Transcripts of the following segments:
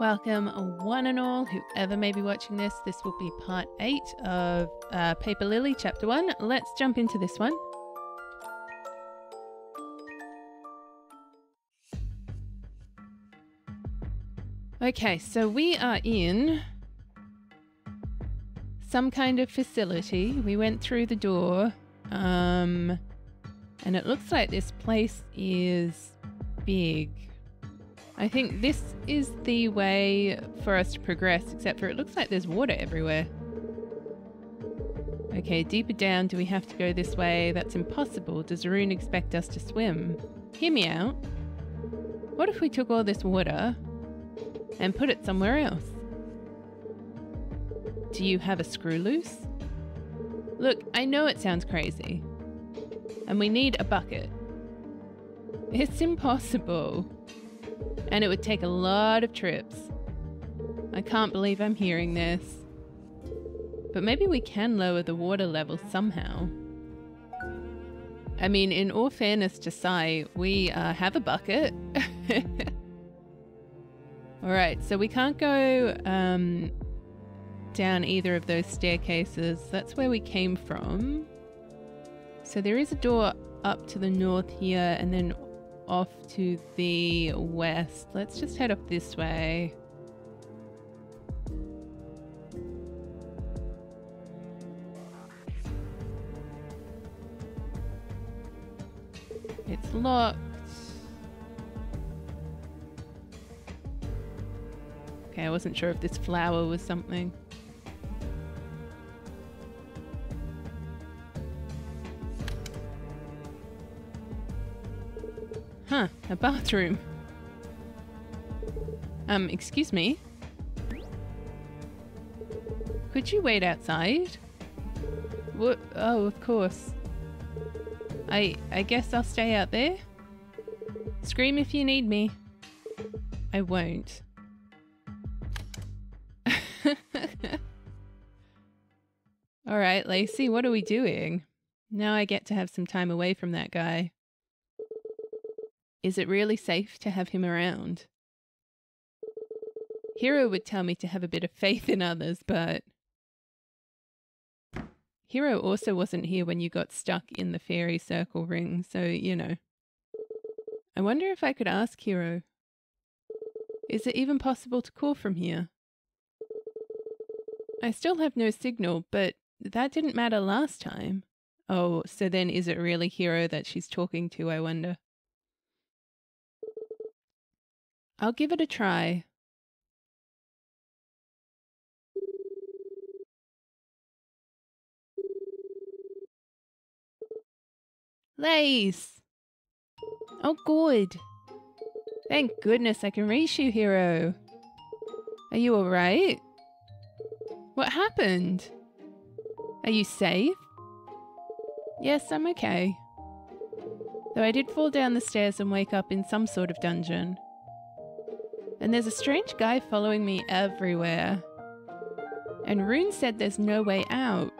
Welcome, one and all, whoever may be watching this. This will be part 8 of uh, Paper Lily, Chapter 1. Let's jump into this one. Okay, so we are in some kind of facility. We went through the door, um, and it looks like this place is big. I think this is the way for us to progress, except for it looks like there's water everywhere. Okay, deeper down, do we have to go this way? That's impossible. Does Rune expect us to swim? Hear me out. What if we took all this water and put it somewhere else? Do you have a screw loose? Look, I know it sounds crazy. And we need a bucket. It's impossible and it would take a lot of trips. I can't believe I'm hearing this. But maybe we can lower the water level somehow. I mean, in all fairness to Sai, we uh, have a bucket. Alright, so we can't go um, down either of those staircases. That's where we came from. So there is a door up to the north here, and then off to the west. Let's just head up this way. It's locked. Okay, I wasn't sure if this flower was something. Huh, a bathroom. Um, excuse me? Could you wait outside? What? Oh, of course. I, I guess I'll stay out there? Scream if you need me. I won't. Alright, Lacie, what are we doing? Now I get to have some time away from that guy. Is it really safe to have him around? Hero would tell me to have a bit of faith in others, but. Hero also wasn't here when you got stuck in the fairy circle ring, so you know. I wonder if I could ask Hero. Is it even possible to call from here? I still have no signal, but that didn't matter last time. Oh, so then is it really Hero that she's talking to, I wonder? I'll give it a try. Lace! Oh, good. Thank goodness I can reach you, hero. Are you alright? What happened? Are you safe? Yes, I'm okay. Though I did fall down the stairs and wake up in some sort of dungeon and there's a strange guy following me everywhere. And Rune said there's no way out.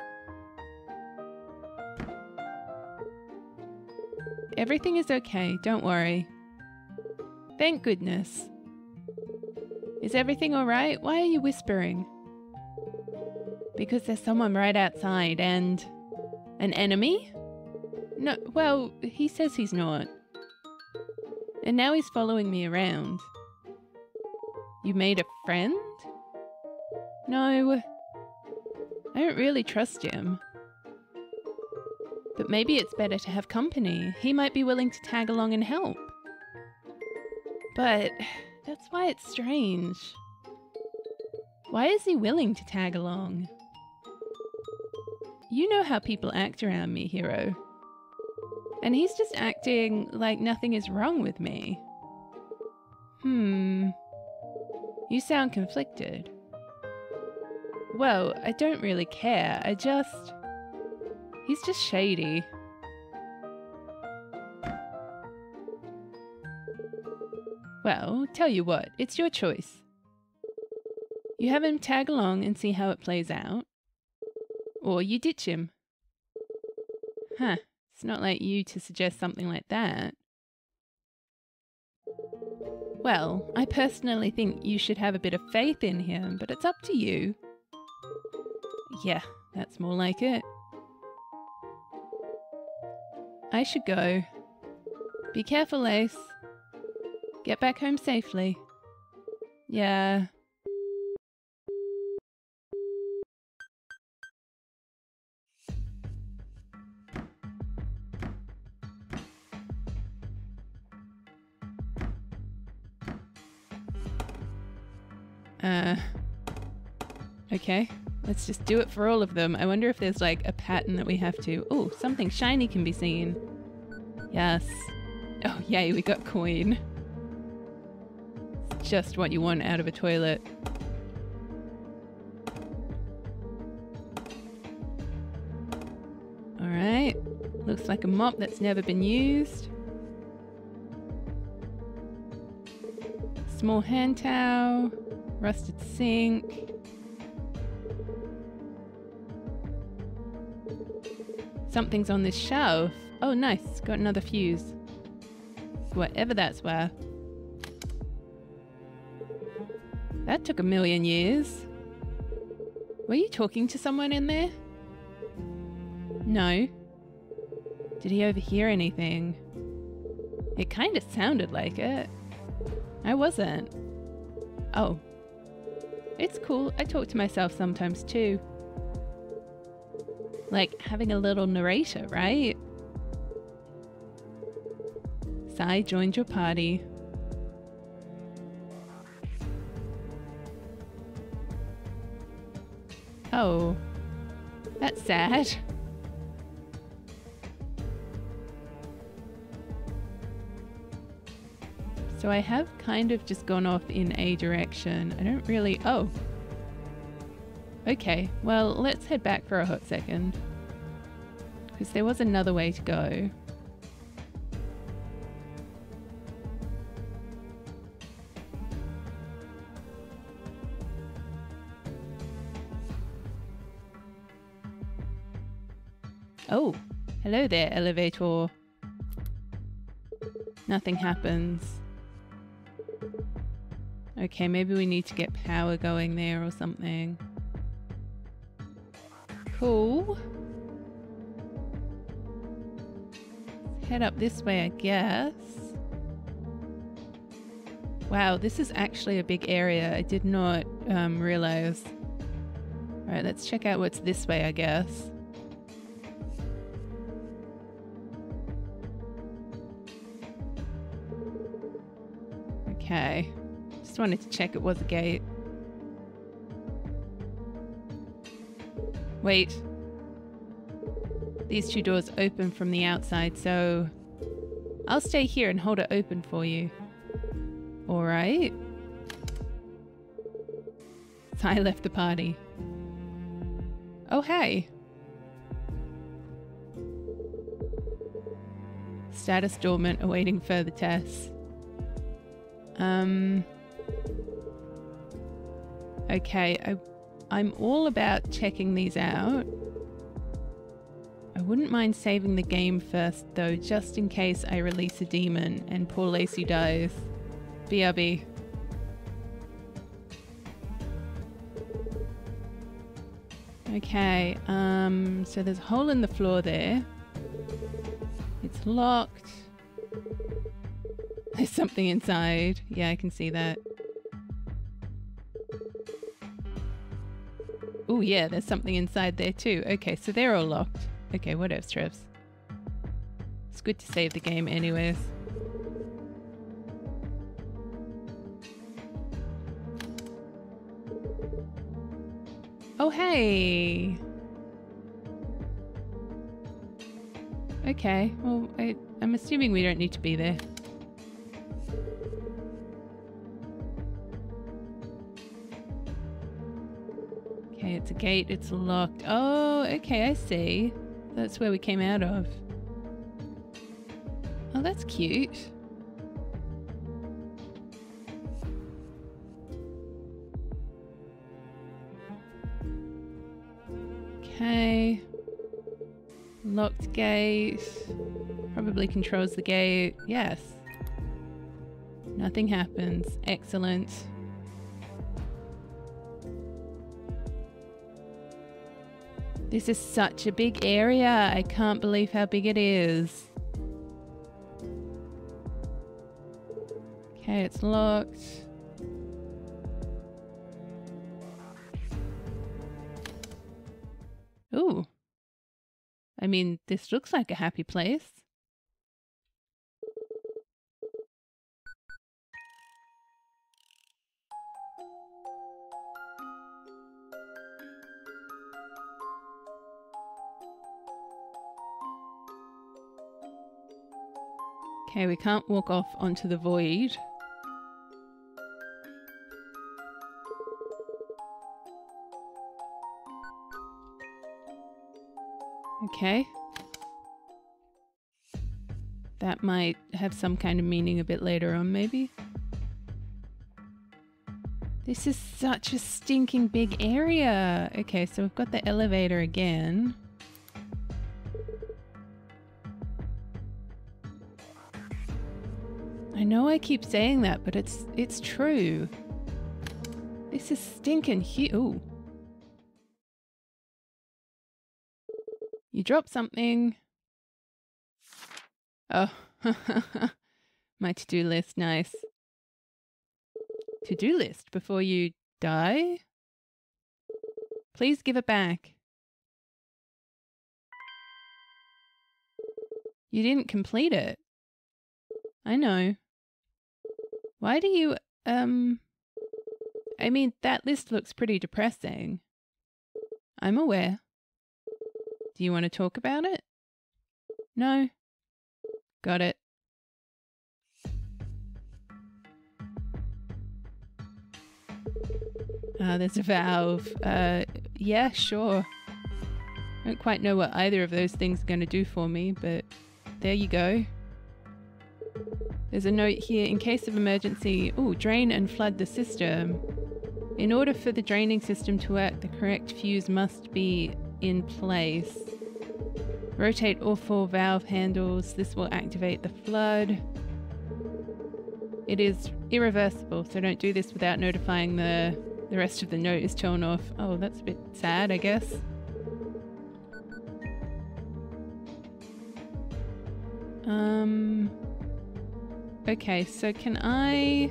Everything is okay, don't worry. Thank goodness. Is everything alright? Why are you whispering? Because there's someone right outside and. An enemy? No, well, he says he's not. And now he's following me around. You made a friend? No. I don't really trust him. But maybe it's better to have company. He might be willing to tag along and help. But that's why it's strange. Why is he willing to tag along? You know how people act around me, Hero. And he's just acting like nothing is wrong with me. Hmm. You sound conflicted. Well, I don't really care. I just. He's just shady. Well, tell you what, it's your choice. You have him tag along and see how it plays out, or you ditch him. Huh, it's not like you to suggest something like that. Well, I personally think you should have a bit of faith in him, but it's up to you. Yeah, that's more like it. I should go. Be careful, Ace. Get back home safely. Yeah. Uh. Okay. Let's just do it for all of them. I wonder if there's like a pattern that we have to. Oh, something shiny can be seen. Yes. Oh, yay, we got coin. It's just what you want out of a toilet. Alright. Looks like a mop that's never been used. Small hand towel. Rusted sink. Something's on this shelf. Oh, nice. Got another fuse. Whatever that's worth. That took a million years. Were you talking to someone in there? No. Did he overhear anything? It kind of sounded like it. I wasn't. Oh. It's cool. I talk to myself sometimes too. Like having a little narrator, right? Sai joined your party. Oh, that's sad. So I have kind of just gone off in a direction. I don't really... Oh. Okay, well, let's head back for a hot second. Because there was another way to go. Oh, hello there, elevator. Nothing happens. Okay, maybe we need to get power going there or something. Cool. Head up this way, I guess. Wow, this is actually a big area. I did not um, realize. Alright, let's check out what's this way, I guess. Okay. Wanted to check it was a gate. Wait. These two doors open from the outside, so I'll stay here and hold it open for you. Alright. So I left the party. Oh, hey. Status dormant, awaiting further tests. Um. Okay, I, I'm all about checking these out. I wouldn't mind saving the game first, though, just in case I release a demon and poor Lacie dies. BRB. Okay, um, so there's a hole in the floor there. It's locked. There's something inside. Yeah, I can see that. Oh yeah, there's something inside there too. Okay, so they're all locked. Okay, what else, Trevs? It's good to save the game anyways. Oh hey! Okay, well, I, I'm assuming we don't need to be there. A gate, it's locked. Oh, okay, I see. That's where we came out of. Oh, that's cute. Okay. Locked gate. Probably controls the gate. Yes. Nothing happens. Excellent. This is such a big area. I can't believe how big it is. Okay, it's locked. Ooh. I mean, this looks like a happy place. Okay, we can't walk off onto the void. Okay. That might have some kind of meaning a bit later on, maybe. This is such a stinking big area. Okay, so we've got the elevator again. I keep saying that, but it's it's true. This is stinking huge. You dropped something. Oh, my to-do list, nice. To-do list before you die? Please give it back. You didn't complete it. I know. Why do you, um... I mean, that list looks pretty depressing. I'm aware. Do you want to talk about it? No? Got it. Ah, uh, there's a valve. Uh, yeah, sure. I don't quite know what either of those things are going to do for me, but there you go. There's a note here in case of emergency. Oh, drain and flood the system. In order for the draining system to work, the correct fuse must be in place. Rotate all four valve handles. This will activate the flood. It is irreversible, so don't do this without notifying the, the rest of the note is torn off. Oh, that's a bit sad, I guess. Okay, so can I...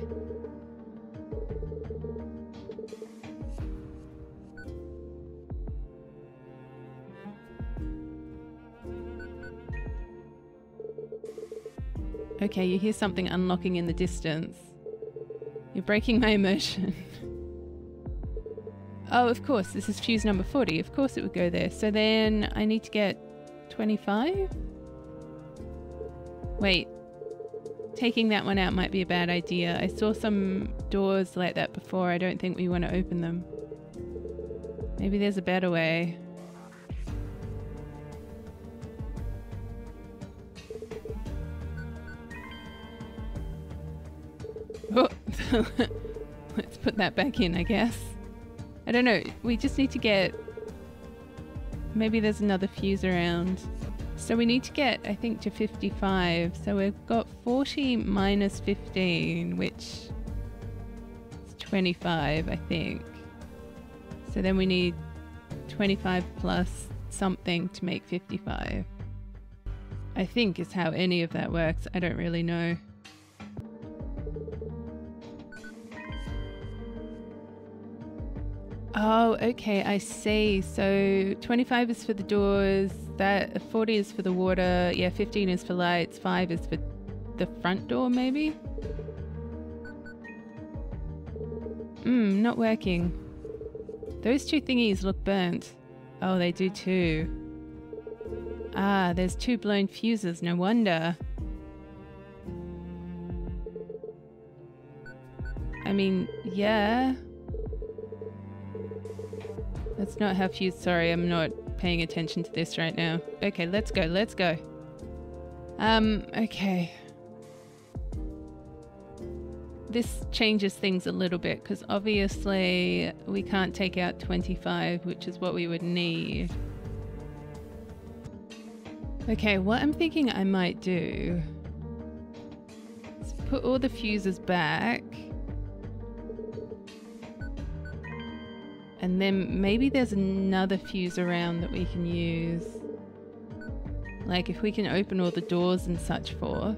Okay, you hear something unlocking in the distance. You're breaking my immersion. oh, of course, this is fuse number 40. Of course it would go there. So then I need to get 25? Wait. Taking that one out might be a bad idea. I saw some doors like that before. I don't think we want to open them. Maybe there's a better way. Oh, let's put that back in, I guess. I don't know. We just need to get... Maybe there's another fuse around. So we need to get, I think, to 55. So we've got 40 minus 15, which is 25, I think. So then we need 25 plus something to make 55. I think is how any of that works. I don't really know. Oh, okay, I see. So 25 is for the doors, that 40 is for the water, yeah, 15 is for lights, 5 is for the front door maybe? Hmm, not working. Those two thingies look burnt. Oh, they do too. Ah, there's two blown fuses, no wonder. I mean, yeah. That's not how fuse. Sorry, I'm not paying attention to this right now. Okay, let's go. Let's go. Um, okay. This changes things a little bit because obviously we can't take out 25, which is what we would need. Okay, what I'm thinking I might do is put all the fuses back. And then maybe there's another fuse around that we can use. Like if we can open all the doors and such for.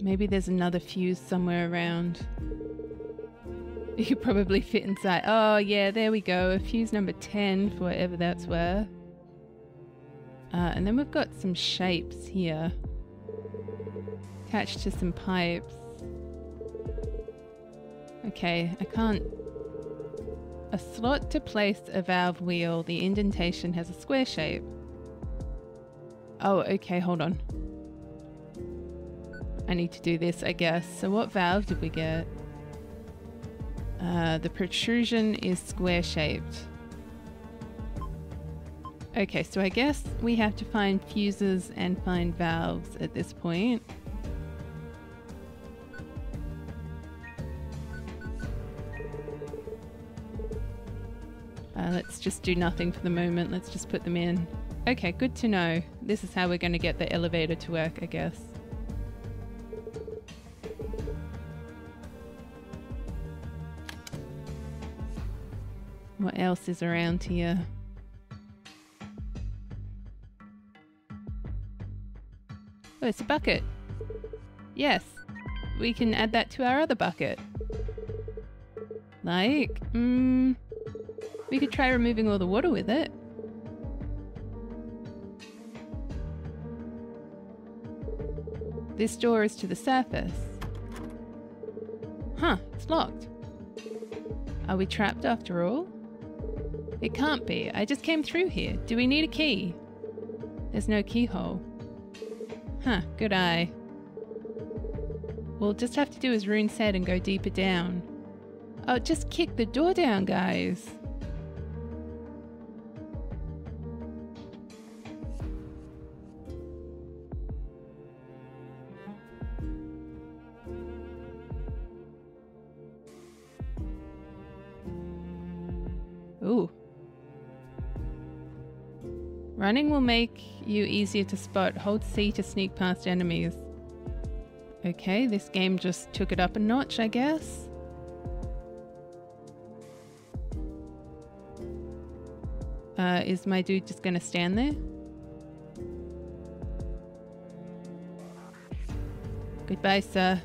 Maybe there's another fuse somewhere around. You could probably fit inside. Oh yeah, there we go. A fuse number 10 for whatever that's worth. Uh, and then we've got some shapes here. Attached to some pipes. Okay, I can't... A slot to place a valve wheel. The indentation has a square shape. Oh, okay, hold on. I need to do this, I guess. So what valve did we get? Uh, the protrusion is square shaped. Okay, so I guess we have to find fuses and find valves at this point. Let's just do nothing for the moment. Let's just put them in. Okay, good to know. This is how we're going to get the elevator to work, I guess. What else is around here? Oh, it's a bucket. Yes, we can add that to our other bucket. Like, hmm. We could try removing all the water with it. This door is to the surface. Huh, it's locked. Are we trapped after all? It can't be. I just came through here. Do we need a key? There's no keyhole. Huh, good eye. We'll just have to do as Rune said and go deeper down. Oh, just kick the door down, guys. Running will make you easier to spot. Hold C to sneak past enemies. Okay, this game just took it up a notch, I guess. Uh, is my dude just gonna stand there? Goodbye, sir.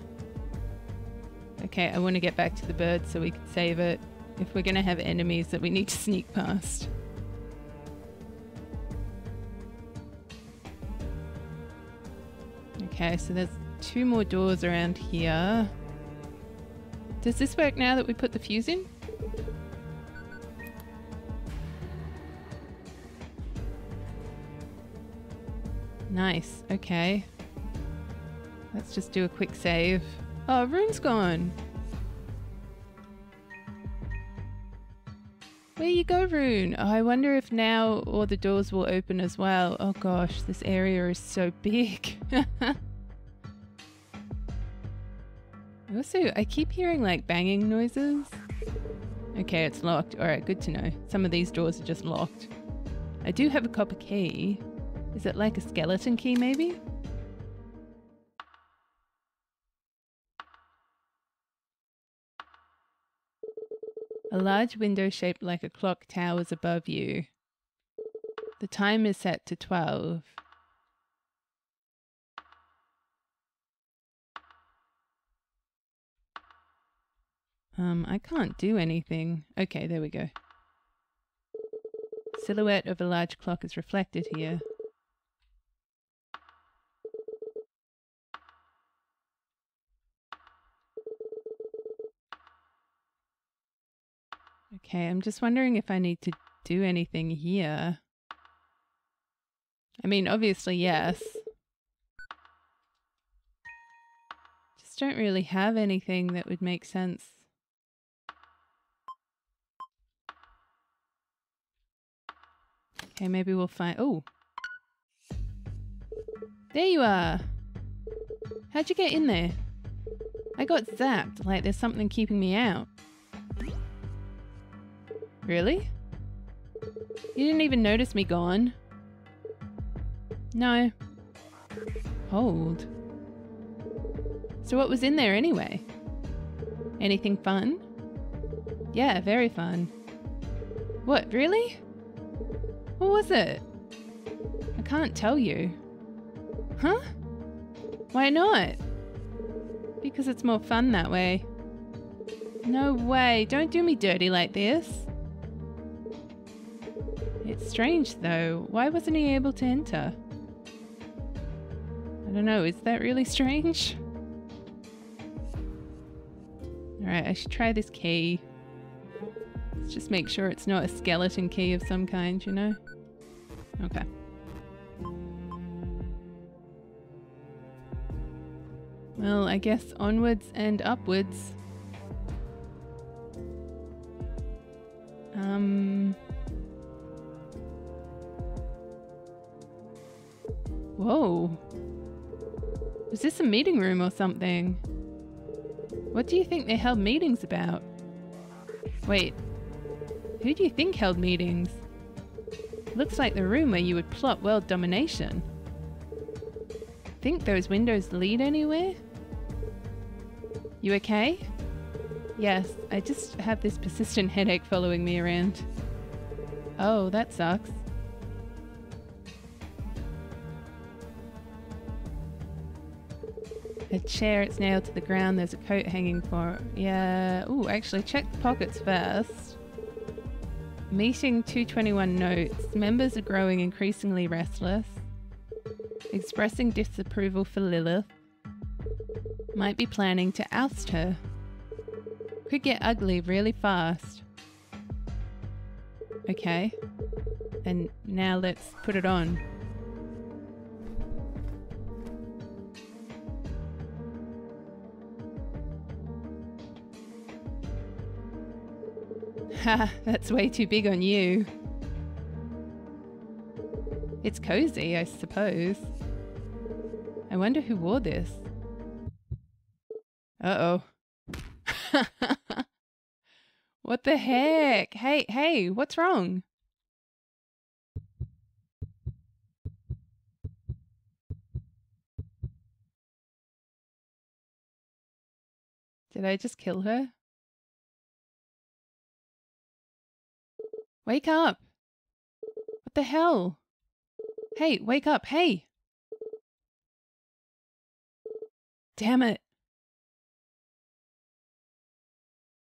Okay, I want to get back to the bird so we can save it if we're to have enemies that we need to sneak past. Okay, so there's two more doors around here. Does this work now that we put the fuse in? Nice, okay. Let's just do a quick save. Oh, Rune's gone. Where you go, Rune? Oh, I wonder if now all the doors will open as well. Oh gosh, this area is so big. also, I keep hearing like banging noises. Okay, it's locked. Alright, good to know. Some of these doors are just locked. I do have a copper key. Is it like a skeleton key, maybe? A large window shaped like a clock towers above you. The time is set to 12. Um, I can't do anything. Okay, there we go. Silhouette of a large clock is reflected here. Okay, I'm just wondering if I need to do anything here. I mean, obviously, yes. Just don't really have anything that would make sense. Okay, maybe we'll find... Oh! There you are! How'd you get in there? I got zapped, like there's something keeping me out. Really? You didn't even notice me gone. No. Hold. So what was in there anyway? Anything fun? Yeah, very fun. What, really? What was it? I can't tell you. Huh? Why not? Because it's more fun that way. No way, don't do me dirty like this. It's strange though, why wasn't he able to enter? I don't know, is that really strange? Alright, I should try this key. Let's just make sure it's not a skeleton key of some kind, you know? Okay. Well, I guess onwards and upwards. Um... Whoa. Is this a meeting room or something? What do you think they held meetings about? Wait, who do you think held meetings? Looks like the room where you would plot world domination. Think those windows lead anywhere? You okay? Yes, I just have this persistent headache following me around. Oh, that sucks. A chair, it's nailed to the ground. There's a coat hanging for Yeah. Ooh, actually, check the pockets first. Meeting 221 notes. Members are growing increasingly restless. Expressing disapproval for Lilith. Might be planning to oust her. Could get ugly really fast. Okay. And now let's put it on. Ha, that's way too big on you. It's cozy, I suppose. I wonder who wore this. Uh oh. what the heck? Hey, hey, what's wrong? Did I just kill her? Wake up! What the hell? Hey, wake up, hey! Damn it.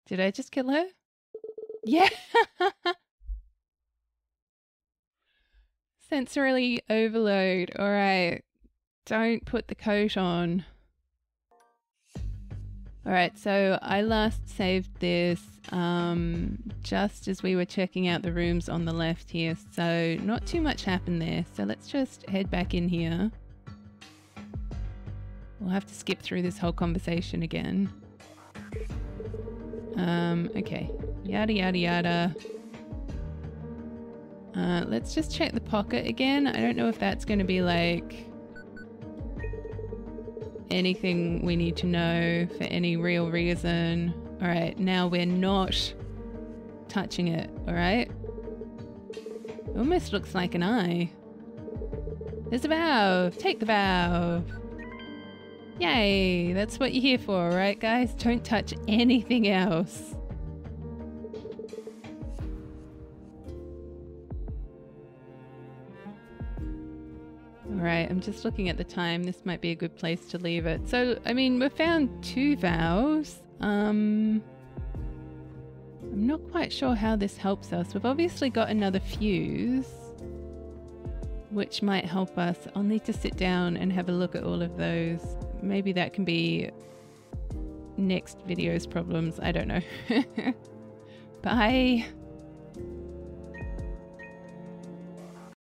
Did I just kill her? Yeah! Sensory overload. Alright. Don't put the coat on. Alright, so I last saved this um, just as we were checking out the rooms on the left here, so not too much happened there. So let's just head back in here. We'll have to skip through this whole conversation again. Um, okay. Yada yada yada. Uh, let's just check the pocket again. I don't know if that's going to be like anything we need to know for any real reason. All right, now we're not touching it, all right? It almost looks like an eye. There's a valve. Take the valve. Yay, that's what you're here for, right guys? Don't touch anything else. I'm just looking at the time. This might be a good place to leave it. So, I mean, we've found two valves. Um, I'm not quite sure how this helps us. We've obviously got another fuse, which might help us. I'll need to sit down and have a look at all of those. Maybe that can be next video's problems. I don't know. Bye.